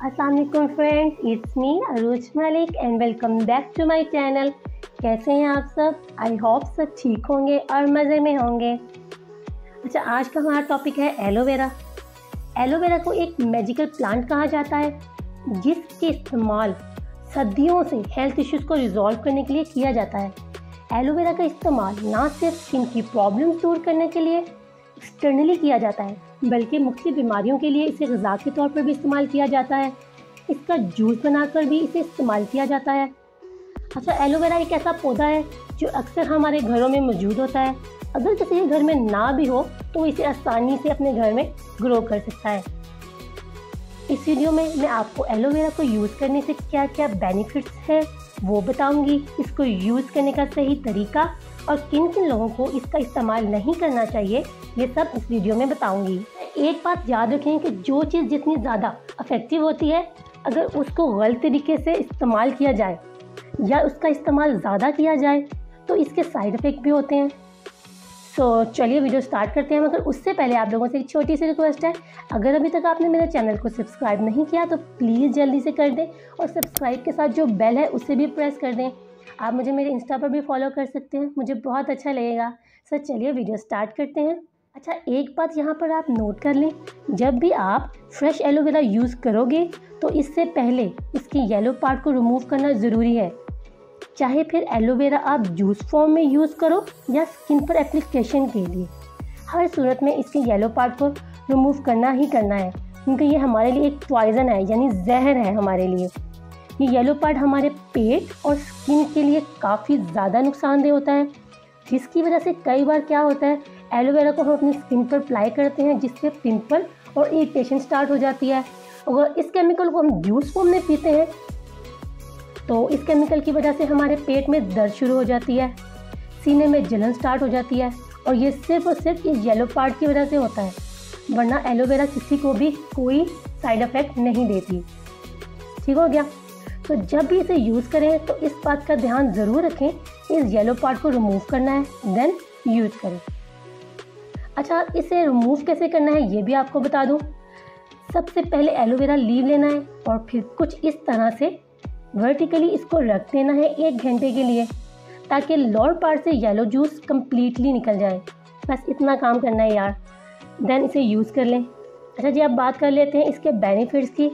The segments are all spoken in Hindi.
Aslam friends it's me Arooj Malik and welcome back to my channel कैसे हैं आप सब? आई होप सब ठीक होंगे और मज़े में होंगे। अच्छा आज का हमारा टॉपिक है एलोवेरा एलोवेरा को एक मैजिकल प्लांट कहा जाता है, जिसके इस्तेमाल सदियों से हेल्थ इश्यूज़ को रिजॉल्व करने के लिए किया जाता है। एलोवेरा का इस्तेमाल ना सिर्फ़ स्किन की प्रॉब्लम दूर करने के लिए एक्सटर्नली किया जाता है, बल्कि मुख्तु बीमारियों के लिए इसे गज़ा के तौर पर भी इस्तेमाल किया जाता है। इसका जूस बनाकर भी इसे इस्तेमाल किया जाता है। अच्छा एलोवेरा एक ऐसा पौधा है जो अक्सर हमारे घरों में मौजूद होता है। अगर किसी के घर में ना भी हो तो इसे आसानी से अपने घर में ग्रो कर सकता है। इस वीडियो में मैं आपको एलोवेरा को यूज़ करने से क्या क्या बेनिफिट्स हैं, वो बताऊँगी। इसको यूज़ करने का सही तरीका और किन किन लोगों को इसका इस्तेमाल नहीं करना चाहिए ये सब इस वीडियो में बताऊँगी। एक बात याद रखें कि जो चीज़ जितनी ज़्यादा अफेक्टिव होती है अगर उसको गलत तरीके से इस्तेमाल किया जाए या उसका इस्तेमाल ज़्यादा किया जाए तो इसके साइड इफ़ेक्ट भी होते हैं। सो so, चलिए वीडियो स्टार्ट करते हैं मगर उससे पहले आप लोगों से एक छोटी सी रिक्वेस्ट है। अगर अभी तक आपने मेरे चैनल को सब्सक्राइब नहीं किया तो प्लीज़ जल्दी से कर दें और सब्सक्राइब के साथ जो बेल है उसे भी प्रेस कर दें। आप मुझे मेरे इंस्टा पर भी फॉलो कर सकते हैं। मुझे बहुत अच्छा लगेगा। सर, चलिए वीडियो स्टार्ट करते हैं। अच्छा एक बात यहाँ पर आप नोट कर लें। जब भी आप फ्रेश एलोवेरा यूज़ करोगे तो इससे पहले इसके येलो पार्ट को रिमूव करना ज़रूरी है। चाहे फिर एलोवेरा आप जूस फॉर्म में यूज़ करो या स्किन पर एप्लीकेशन के लिए। हर सूरत में इसके येलो पार्ट को रिमूव करना ही करना है। क्योंकि ये हमारे लिए एक पॉइज़न है, यानी जहर है हमारे लिए। ये येलो पार्ट हमारे पेट और स्किन के लिए काफ़ी ज़्यादा नुकसानदेह होता है। जिसकी वजह से कई बार क्या होता है एलोवेरा को हम अपनी स्किन पर अप्लाई करते हैं, जिससे पिंपल और इरिटेशन स्टार्ट हो जाती है। अगर इस केमिकल को हम जूस फॉर्म में पीते हैं तो इस केमिकल की वजह से हमारे पेट में दर्द शुरू हो जाती है, सीने में जलन स्टार्ट हो जाती है और ये सिर्फ़ और सिर्फ़ इस येलो पार्ट की वजह से होता है, वरना एलोवेरा किसी को भी कोई साइड इफ़ेक्ट नहीं देती। ठीक हो गया? तो जब भी इसे यूज़ करें तो इस बात का ध्यान ज़रूर रखें, इस येलो पार्ट को रिमूव करना है देन यूज़ करें। अच्छा इसे रिमूव कैसे करना है, ये भी आपको बता दूँ। सबसे पहले एलोवेरा लीव लेना है और फिर कुछ इस तरह से वर्टिकली इसको रख देना है एक घंटे के लिए, ताकि लोअर पार्ट से येलो जूस कम्प्लीटली निकल जाए। बस इतना काम करना है यार। देन इसे यूज़ कर लें। अच्छा जी, अब बात कर लेते हैं इसके बेनिफिट्स की।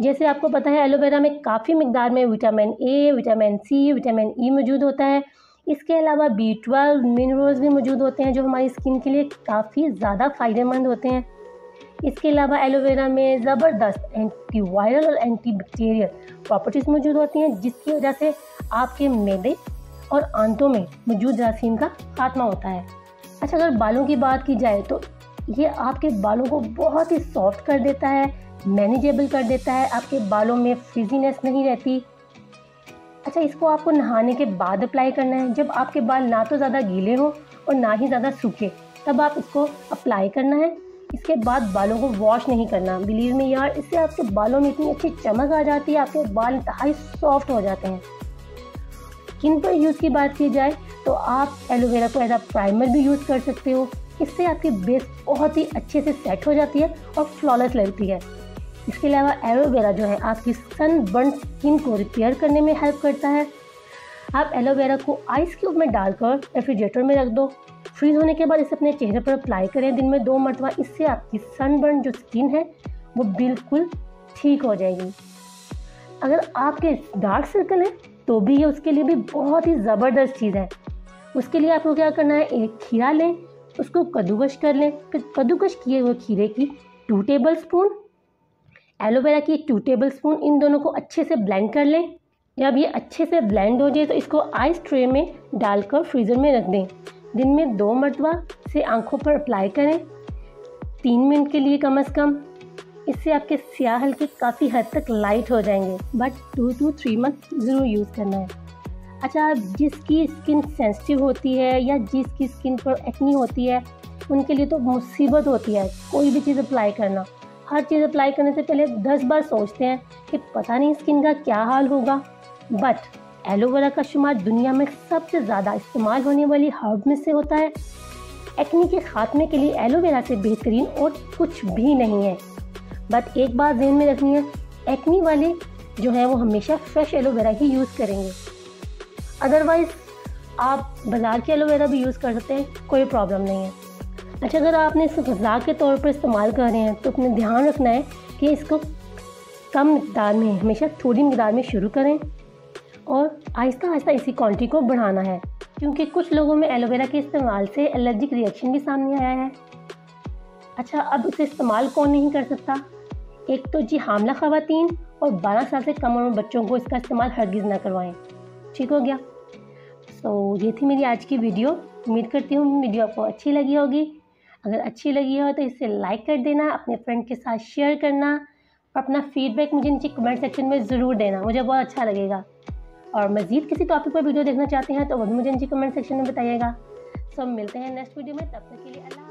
जैसे आपको पता है, एलोवेरा में काफ़ी मकदार में vitamin A vitamin C vitamin E मौजूद होता है। इसके अलावा बी ट्वेल्व मिनरल्स भी मौजूद होते हैं, जो हमारी स्किन के लिए काफ़ी ज़्यादा फ़ायदेमंद होते हैं। इसके अलावा एलोवेरा में ज़बरदस्त एंटी वायरल और एंटी बैक्टीरियल प्रॉपर्टीज़ मौजूद होती हैं, जिसकी वजह से आपके मैदे और आंतों में मौजूद जरासीम का खात्मा होता है। अच्छा अगर बालों की बात की जाए तो ये आपके बालों को बहुत ही सॉफ्ट कर देता है मैनेजेबल कर देता है, आपके बालों में फ्रिजीनेस नहीं रहती। अच्छा इसको आपको नहाने के बाद अप्लाई करना है। जब आपके बाल ना तो ज़्यादा गीले हो और ना ही ज़्यादा सूखे, तब आप इसको अप्लाई करना है। इसके बाद बालों को वॉश नहीं करना। बिलीव में यार, इससे आपके बालों में इतनी अच्छी चमक आ जाती है, आपके बाल इंतहाई सॉफ्ट हो जाते हैं। स्किन पर यूज़ की बात की जाए तो आप एलोवेरा को एज अ प्राइमर भी यूज़ कर सकते हो। इससे आपकी बेस बहुत ही अच्छे से सेट हो जाती है और फ्लॉलेस लगती है। इसके अलावा एलोवेरा जो है आपकी सन बर्न स्किन को रिपेयर करने में हेल्प करता है। आप एलोवेरा को आइस क्यूब में डालकर रेफ्रिजरेटर में रख दो। फ्रीज होने के बाद इसे अपने चेहरे पर अप्लाई करें दिन में दो मरतबा। इससे आपकी सनबर्न जो स्किन है, वो बिल्कुल ठीक हो जाएगी। अगर आपके डार्क सर्कल है तो भी ये उसके लिए भी बहुत ही ज़बरदस्त चीज़ है। उसके लिए आपको क्या करना है, एक खीरा लें, उसको कद्दूकश कर लें। फिर कद्दूकश किए हुए खीरे की two table spoon aloe vera की टू टेबल स्पून इन दोनों को अच्छे से ब्लेंड कर लें। जब ये अच्छे से ब्लेंड हो जाए तो इसको आइस ट्रे में डालकर फ्रीज़र में रख दें। दिन में दो मरतबा से आँखों पर अप्लाई करें। तीन मिनट के लिए कम अज़ कम। इससे आपके स्याह हल्के काफ़ी हद तक लाइट हो जाएँगे। But two to three month ज़रूर यूज़ करना है। अच्छा जिसकी स्किन सेंसिटिव होती है या जिसकी स्किन पर एक्नी होती है, उनके लिए तो मुसीबत होती है। कोई भी चीज़ अप्लाई करना। हर चीज़ अप्लाई करने से पहले दस बार सोचते हैं कि पता नहीं स्किन का क्या हाल होगा। बट एलोवेरा का शुमार दुनिया में सबसे ज़्यादा इस्तेमाल होने वाली हर्ब में से होता है। एक्नी के खात्मे के लिए एलोवेरा से बेहतरीन और कुछ भी नहीं है। बट एक बात जहन में रखनी है एक्नी वाले जो हैं वो हमेशा फ्रेश एलोवेरा ही यूज़ करेंगे। अदरवाइज़ आप बाज़ार की एलोवेरा भी यूज़ कर सकते हैं, कोई प्रॉब्लम नहीं है। अच्छा अगर आपने इसको गज़ा के तौर पर इस्तेमाल कर रहे हैं तो अपने ध्यान रखना है कि इसको कम मकदार में हमेशा थोड़ी मकदार में शुरू करें और आहिस्ता आहिस्ता इसी क्वान्टिटी को बढ़ाना है क्योंकि कुछ लोगों में एलोवेरा के इस्तेमाल से एलर्जिक रिएक्शन भी सामने आया है। अच्छा अब इसे इस्तेमाल कौन नहीं कर सकता? एक तो जी हामला खातन और 12 साल से कम उम्र बच्चों को इसका इस्तेमाल हरगिज़ ना करवाएँ। ठीक हो गया? सो so, ये थी मेरी आज की वीडियो उम्मीद करती हूँ वीडियो आपको अच्छी लगी होगी। अगर अच्छी लगी हो तो इसे लाइक कर देना, अपने फ्रेंड के साथ शेयर करना और अपना फीडबैक मुझे नीचे कमेंट सेक्शन में ज़रूर देना। मुझे बहुत अच्छा लगेगा। और मज़ीद किसी टॉपिक पर वीडियो देखना चाहते हैं तो वो भी मुझे नीचे कमेंट सेक्शन में बताइएगा। सो मिलते हैं नेक्स्ट वीडियो में। तब तक के लिए अल्लाह